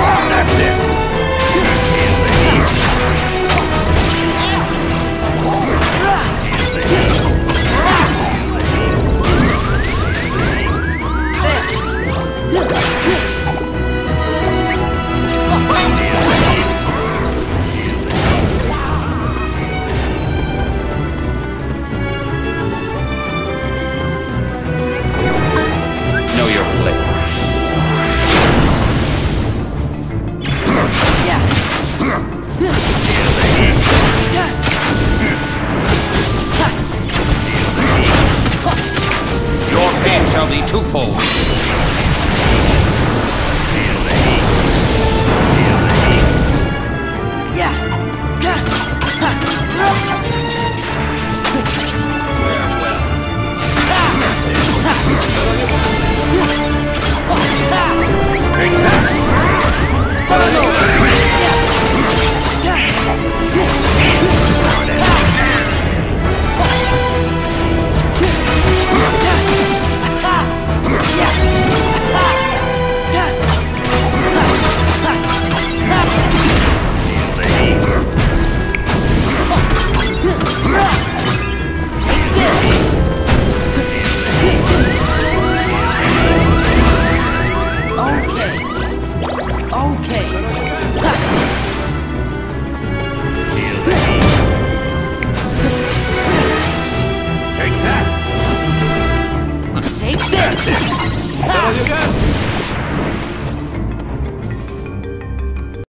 That's it! Your pain shall be twofold. Take this! All you got?